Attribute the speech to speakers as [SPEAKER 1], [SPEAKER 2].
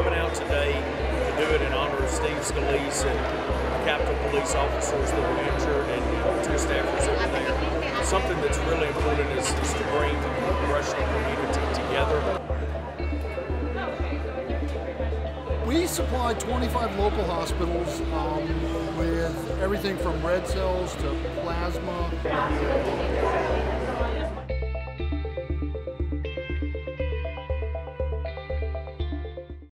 [SPEAKER 1] coming out today to do it in honor of Steve Scalise and Capitol Police officers that were injured and uh, two there. Something that's really important is, is to bring the congressional community together.
[SPEAKER 2] We supply 25 local hospitals um, with everything from red cells to plasma.